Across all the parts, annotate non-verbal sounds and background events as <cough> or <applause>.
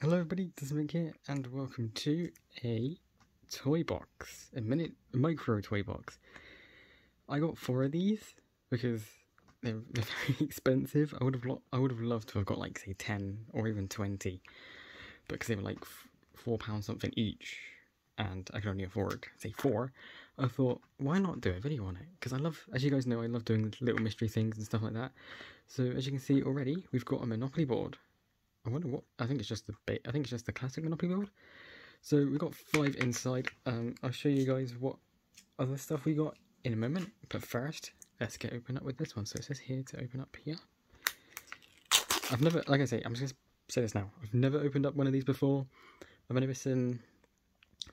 Hello everybody, this is Mick here, and welcome to a toy box, a minute a micro toy box. I got four of these because they're, <laughs> they're very expensive. I would have I would have loved to have got like say ten or even twenty, but because they were like four pounds something each, and I could only afford say four, I thought why not do a video on it? Because I love, as you guys know, I love doing little mystery things and stuff like that. So as you can see already, we've got a Monopoly board. I wonder what. I think it's just the ba- I think it's just the classic Monopoly board. So we've got five inside. Um, I'll show you guys what other stuff we got in a moment. But first, let's get open up with this one. So it says here to open up here. I've never, like I say, I'm just gonna say this now. I've never opened up one of these before. I've never seen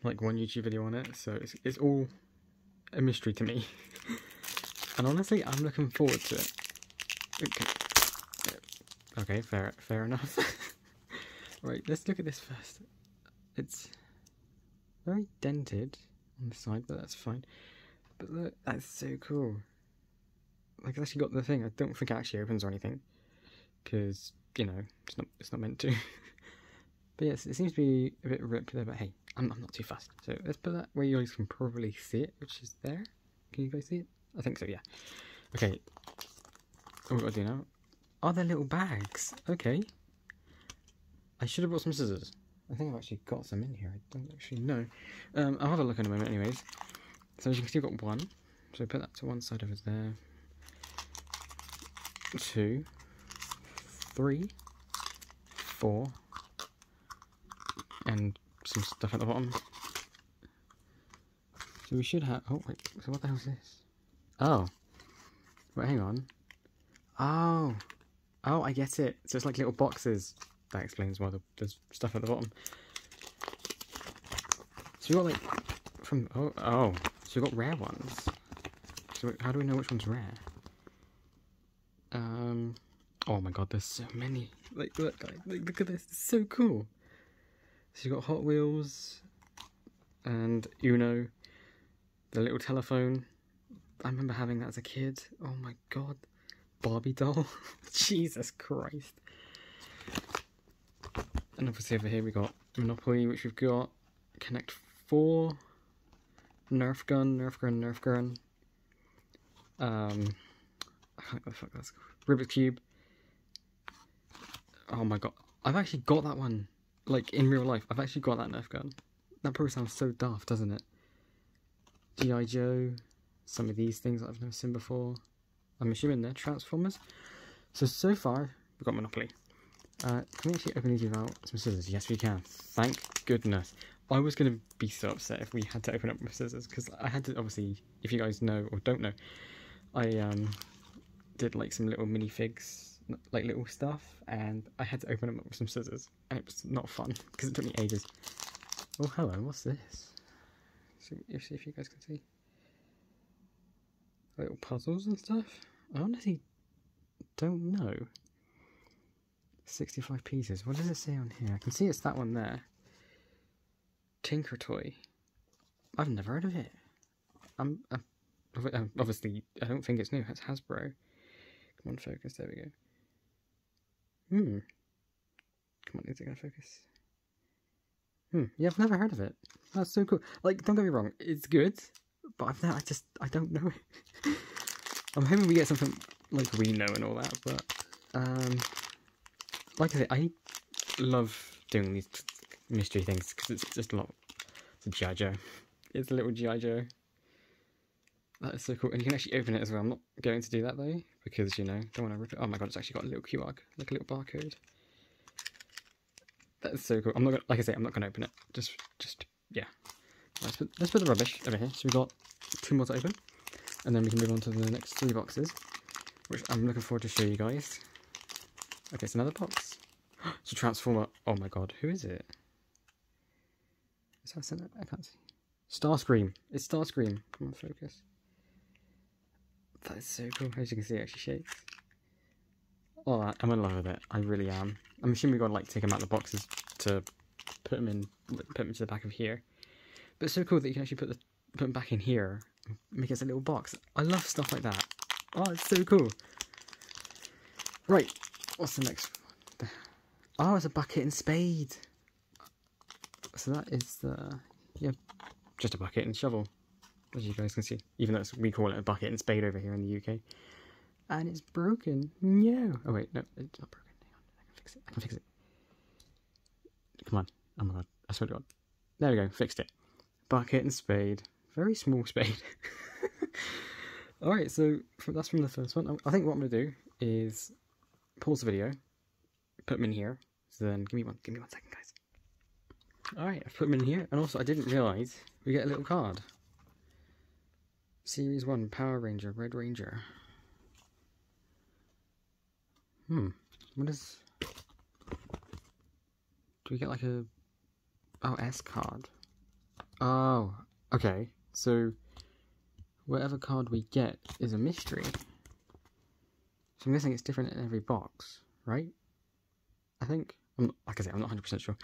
like one YouTube video on it, so it's it's all a mystery to me. <laughs> and honestly, I'm looking forward to it. Okay. Okay, fair, fair enough. <laughs> right, let's look at this first. It's very dented on the side, but that's fine. But look, that's so cool. Like, it's actually got the thing. I don't think it actually opens or anything, because you know it's not it's not meant to. <laughs> but yes, it seems to be a bit ripped there. But hey, I'm I'm not too fast. So let's put that where you guys can probably see it, which is there. Can you guys see it? I think so. Yeah. Okay. What we got to do now? Oh, they're little bags. Okay. I should have brought some scissors. I think I've actually got some in here. I don't actually know. Um, I'll have a look in a moment, anyways. So as you can see, I've got one. So put that to one side over there. Two, three, four, and some stuff at the bottom. So we should have. Oh wait. So what the hell is this? Oh. Wait, hang on. Oh. Oh, I get it. So it's like little boxes. That explains why there's stuff at the bottom. So we got like from oh oh. So we got rare ones. So how do we know which one's rare? Um. Oh my god, there's so many. Like look, like, look at this. It's so cool. So you got Hot Wheels and Uno, the little telephone. I remember having that as a kid. Oh my god. Barbie doll. <laughs> Jesus Christ. And obviously over here we got Monopoly, which we've got Connect 4, Nerf gun, Nerf gun, Nerf gun. Um, I can't what the fuck that's called. Rubik's Cube. Oh my god. I've actually got that one. Like in real life. I've actually got that Nerf gun. That probably sounds so daft, doesn't it? G.I. Joe. Some of these things I've never seen before. I'm assuming they're Transformers. So, so far, we've got Monopoly. Uh, can we actually open these without some scissors? Yes, we can. Thank goodness. I was going to be so upset if we had to open up with scissors, because I had to, obviously, if you guys know or don't know, I um, did like some little minifigs, like little stuff, and I had to open them up with some scissors, and it was not fun, because it took me ages. Oh, hello, what's this? See if, if you guys can see little puzzles and stuff. I honestly don't know. 65 pieces. What does it say on here? I can see it's that one there. Tinker Toy. I've never heard of it. I'm, I'm obviously I don't think it's new. It's Hasbro. Come on, focus. There we go. Hmm. Come on, is it gonna focus? Hmm. Yeah, I've never heard of it. That's so cool. Like, don't get me wrong, it's good, but never, I just I don't know it. <laughs> I'm hoping we get something like we know and all that, but um, like I say, I love doing these mystery things because it's just a lot. It's a GI Joe. It's a little GI Joe. That is so cool, and you can actually open it as well. I'm not going to do that though because you know don't want to rip it. Oh my god, it's actually got a little QR, like a little barcode. That is so cool. I'm not gonna, like I say, I'm not going to open it. Just, just yeah. Let's put, let's put the rubbish over here. So we've got two more to open. And then we can move on to the next three boxes. Which I'm looking forward to show you guys. Okay, it's another box. <gasps> It's a Transformer. Oh my god, who is it? Is that? I can't see. Starscream. It's Starscream. Come on, focus. That is so cool. As you can see, it actually shakes. Oh, I'm in love with it. I really am. I'm assuming we've got to like take them out of the boxes to put them in, put them to the back of here. But it's so cool that you can actually put the put them back in here, make it as a little box. I love stuff like that. Oh, it's so cool. Right, what's the next one? Oh, it's a bucket and spade. so that is the yeah, just a bucket and shovel, as you guys can see. Even though we call it a bucket and spade over here in the UK, and it's broken. No. Oh wait, no, it's not broken. Hang on, I can fix it. I can fix it. Come on. Oh my god. I swear to God. There we go. Fixed it. Bucket and spade. Very small spade. <laughs> Alright, so that's from the first one. I think what I'm going to do is pause the video, put them in here. So then, give me one, give me one second, guys. Alright, I've put them in here. And also, I didn't realise we get a little card. Series 1, Power Ranger, Red Ranger. Hmm. What is... Do we get like a... Oh, S card. Oh, okay. So, whatever card we get is a mystery. So I'm guessing it's different in every box, right? I think. I'm not, like I say, I'm not 100% sure.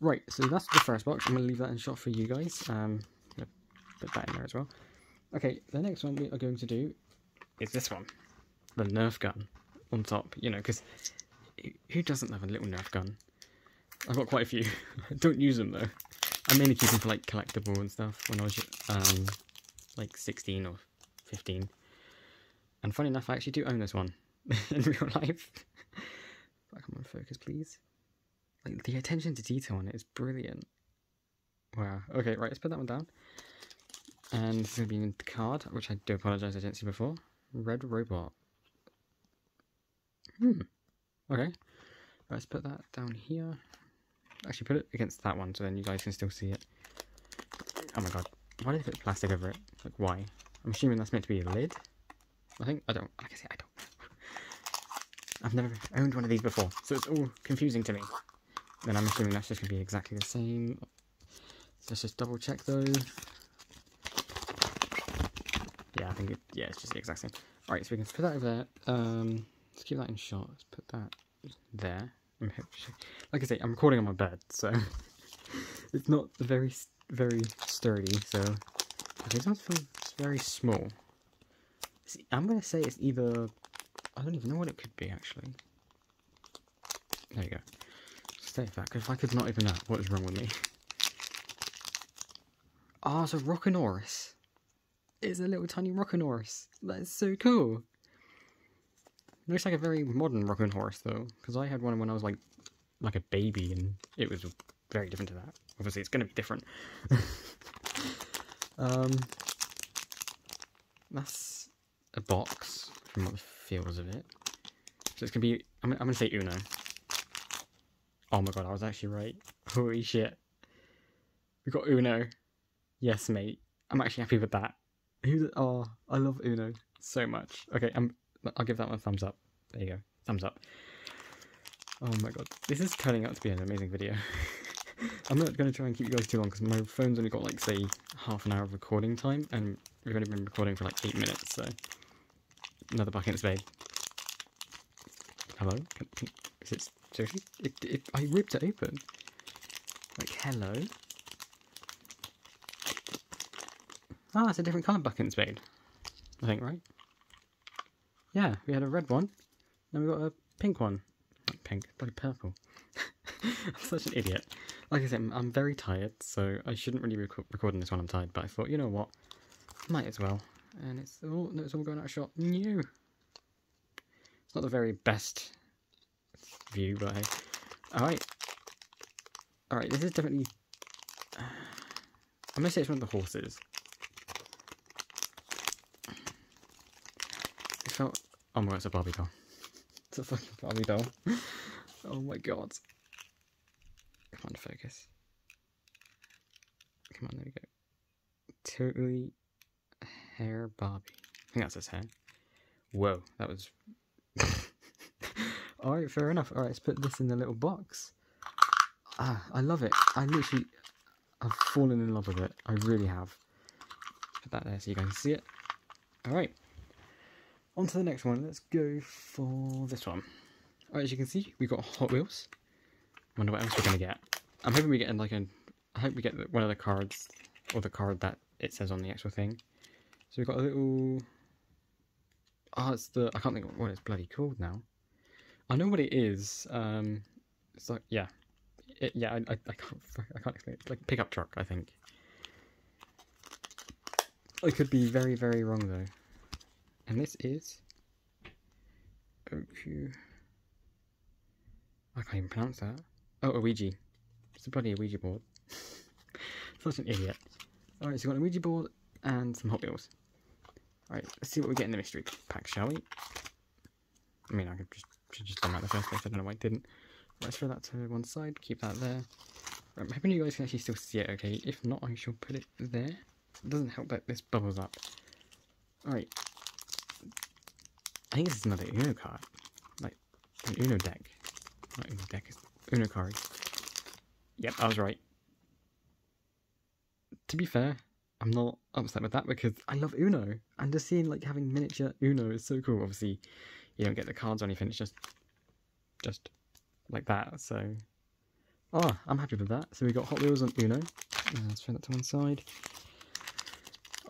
Right, so that's the first box. I'm going to leave that in shot for you guys. Um, put that in there as well. Okay, the next one we are going to do is this one. The Nerf gun on top, you know, because who doesn't have a little Nerf gun? I've got quite a few. <laughs> Don't use them though. I mainly keep them for like collectible and stuff when I was um, like 16 or 15. And funny enough, I actually do own this one <laughs> in real life. come on, focus, please. Like the attention to detail on it is brilliant. Wow. Okay, right, let's put that one down. And this is going to be in the card, which I do apologise I didn't see before. Red Robot. Hmm. Okay. Let's put that down here. Actually, put it against that one so then you guys can still see it. Oh my god. Why did they put plastic over it? Like, why? I'm assuming that's meant to be a lid. I think, I don't, like I say, I don't I've never owned one of these before, so it's all confusing to me. Then I'm assuming that's just going to be exactly the same. let's just double check though. Yeah, I think it, yeah, it's just the exact same. Alright, so we can put that over there. Um, let's keep that in shot. Let's put that there. <laughs> Like I say, I'm recording on my bed, so <laughs> it's not very, very sturdy. So this one feels very small. See, I'm gonna say it's either. I don't even know what it could be actually. There you go. Stay back. If I could not open that, what is wrong with me? Ah, oh, so Rockanoris. It's a little tiny Rockanoris. That is so cool. Looks like a very modern rocking horse though, because I had one when I was like like a baby and it was very different to that. Obviously it's going to be different. <laughs> um, that's a box from what the feels of it. So it's going to be, I'm, I'm going to say Uno. Oh my god, I was actually right. <laughs> Holy shit. We got Uno. Yes, mate. I'm actually happy with that. Who's, oh, I love Uno so much. Okay, I'm I'll give that one a thumbs up. There you go. Thumbs up. Oh my god. This is turning out to be an amazing video. <laughs> I'm not going to try and keep you guys too long because my phone's only got like, say, half an hour of recording time and we've only been recording for like 8 minutes, so... Another bucket and spade. Hello? Can, is it... Seriously? It, it, I ripped it open. Like, hello? Ah, it's a different colour bucket and spade. I think, right? Yeah, we had a red one. Then we got a pink one. Not pink, bloody purple. <laughs> I'm such an idiot. Like I said, I'm, I'm very tired, so I shouldn't really be rec recording this when I'm tired, but I thought, you know what? Might as well. And it's all, no, it's all going out of shot. New! It's not the very best view, but hey. Alright. Alright, this is definitely... <sighs> I'm going to say it's one of the horses. Felt Oh my god, it's a Barbie doll. It's a fucking Barbie doll. oh my god. Come on, focus. Come on, there we go. Totally hair Barbie. I think that's his hair. Whoa, that was... <laughs> Alright, fair enough. Alright, let's put this in the little box. Ah, I love it. I literally... I've fallen in love with it. I really have. Put that there so you guys can see it. Alright. On to the next one. Let's go for this one. Right, as you can see, we've got Hot Wheels. Wonder what else we're gonna get. I'm hoping we get like a. I hope we get one of the cards or the card that it says on the actual thing. So we've got a little. Oh, it's the. I can't think what it's bloody called now. I know what it is. Um, it's like yeah, it, yeah, I, I, I can't I can't explain. It. It's like pickup truck, I think. I could be very very wrong though. And this is OQ. I can't even pronounce that. Oh, a Ouija. It's a bloody Ouija board. <laughs> Such an idiot. Alright, so we've got a Ouija board and some Hot Wheels. Alright, let's see what we get in the mystery pack, shall we? I mean, I could just, should just done that in the first place. I don't know why I didn't. Let's throw that to one side, keep that there. I'm hoping you guys can actually still see it, okay? If not, I shall put it there. It doesn't help that this bubbles up. Alright. I think this is another Uno card. Like, an Uno deck. Not Uno deck, it's Uno card. Yep, I was right. To be fair, I'm not upset with that because I love Uno. And just seeing like having miniature Uno is so cool. Obviously, you don't get the cards or anything, it's just just like that. So Oh, I'm happy with that. So we got Hot Wheels on Uno. Uh, let's throw that to one side.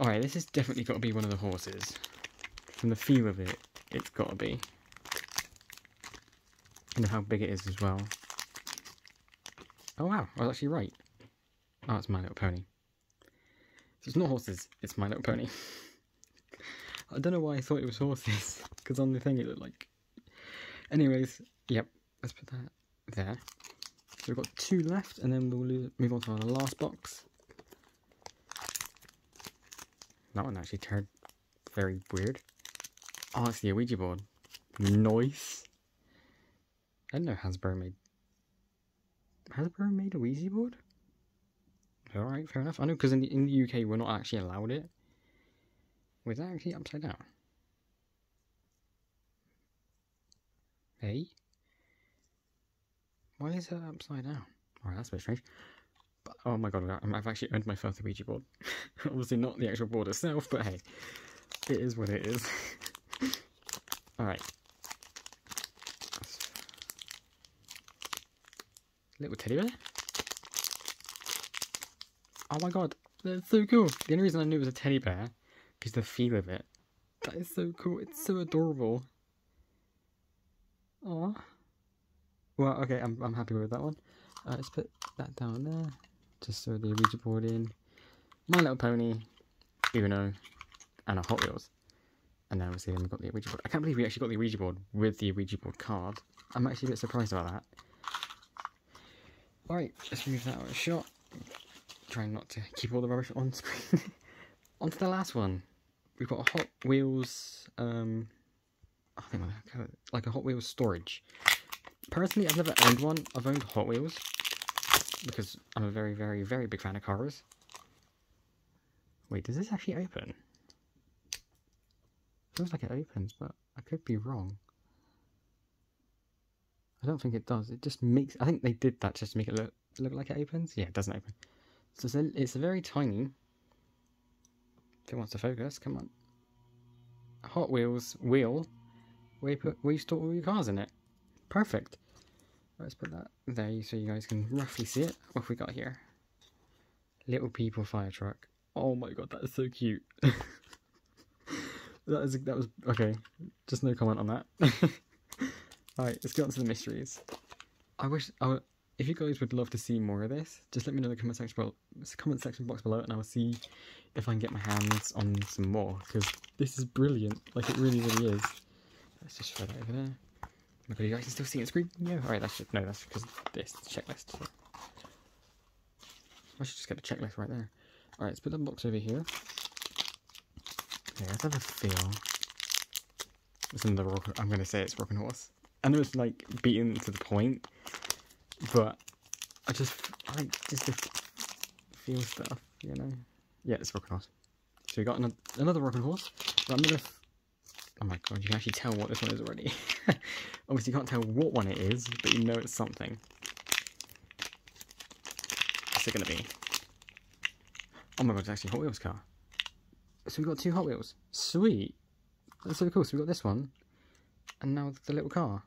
Alright, this has definitely got to be one of the horses. From the feel of it, it's got to be. And how big it is as well. Oh wow, I was actually right. Oh, it's My Little Pony. So it's not horses, it's My Little Pony. <laughs> I don't know why I thought it was horses, <laughs> because on the thing it looked like... Anyways, yep, let's put that there. So we've got two left, and then we'll move on to our last box. That one actually turned very weird. Oh, it's the Ouija board. Nice. I didn't know Hasbro made... Hasbro made a Ouija board? Alright, fair enough. I know because in the, in the UK we're not actually allowed it. Was that actually upside down? Hey? Why is that upside down? Alright, that's a bit strange. But, oh my god, I've actually earned my first Ouija board. <laughs> Obviously not the actual board itself, but hey. It is what it is. <laughs> Alright. Little teddy bear? Oh my god, that's so cool. The only reason I knew it was a teddy bear is the feel of it. That is so cool. It's so adorable. Aww. Well, okay, I'm, I'm happy with that one. Uh, let's put that down there. Just throw the Ouija board in. My Little Pony, Uno, and a Hot Wheels. And then obviously then we've got the Ouija board. I can't believe we actually got the Ouija board with the Ouija board card. I'm actually a bit surprised about that. Alright, let's move that out of shot. Trying not to keep all the rubbish on screen. <laughs> on to the last one. We've got a Hot Wheels, um, I think like a Hot Wheels storage. Personally, I've never owned one. I've owned Hot Wheels because I'm a very, very, very big fan of cars. Wait, does this actually open? Feels like it opens, but I could be wrong. I don't think it does. It just makes. I think they did that just to make it look look like it opens. Yeah, it doesn't open. So it's a, it's a very tiny. If it wants to focus, come on. Hot Wheels wheel. Where you put where you store all your cars in it. Perfect. Let's put that there so you guys can roughly see it. What have we got here? Little people fire truck. Oh my god, that is so cute. <laughs> that is that was okay. Just no comment on that. <laughs> Alright, let's get on to the mysteries. I wish I would, if you guys would love to see more of this, just let me know in the comment section below, comment section box below and I will see if I can get my hands on some more because this is brilliant. Like it really, really is. Let's just throw that over there. Oh my god, you guys can still see it screen? Yeah. Alright, that's just, no, that's because this checklist. So. I should just get the checklist right there. Alright, let's put the box over here. Okay, have a feel. It's rock. I'm gonna say it's rocking horse. I know it's like beaten to the point, but I just I like just the feel stuff, you know. Yeah, it's rocking horse. So we got another, another rocking horse. But I'm gonna Oh my god, you can actually tell what this one is already. <laughs> Obviously you can't tell what one it is, but you know it's something. What's it gonna be? Oh my god, it's actually Hot Wheels car. So we've got two Hot Wheels. Sweet. That's so cool. So we've got this one, and now the little car.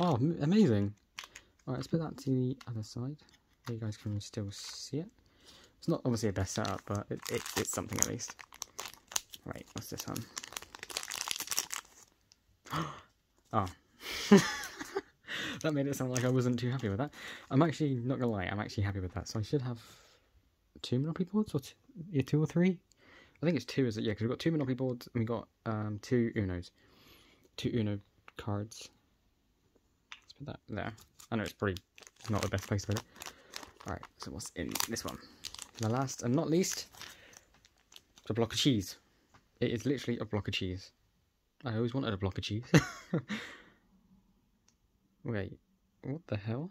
Oh, amazing. Alright, let's put that to the other side, you guys can still see it. It's not obviously a best setup, but it, it, it's something at least. Right, what's this one? <gasps> oh. <laughs> that made it sound like I wasn't too happy with that. I'm actually not gonna lie. I'm actually happy with that. So I should have two Monopoly boards, or two, two or three. I think it's two, is it? Yeah, because we've got two Monopoly boards and we've got um two Unos, two Uno cards. Let's put that there. I know it's probably not the best place to put it. All right. So what's in this one? And the last and not least, a block of cheese. It is literally a block of cheese. I always wanted a block of cheese. <laughs> Wait, what the hell?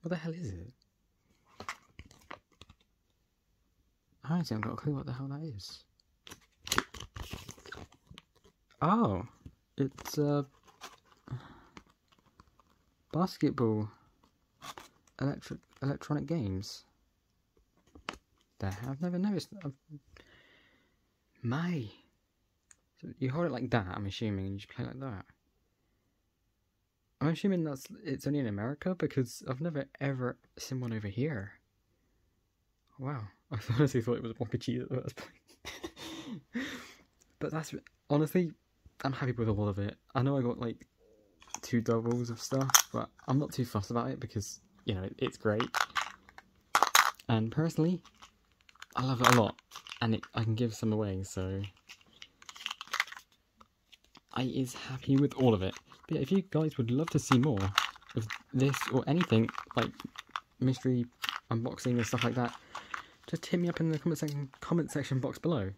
What the hell is it? I honestly haven't got a clue what the hell that is. Oh, it's uh, basketball electric electronic games. There, I've never noticed. I've... My, so you hold it like that. I'm assuming, and you just play like that. I'm assuming that's it's only in America because I've never ever seen one over here. Wow, I honestly thought it was a block of cheese at the first point. <laughs> but that's honestly, I'm happy with all of it. I know I got like two doubles of stuff, but I'm not too fussed about it because you know it's great. And personally, I love it a lot, and it, I can give some away, so I is happy with all of it. But yeah, if you guys would love to see more of this or anything like mystery unboxing and stuff like that, just hit me up in the comment section comment section box below.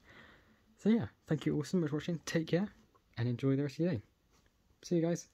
So yeah, thank you all so much for watching. Take care and enjoy the rest of your day. See you guys.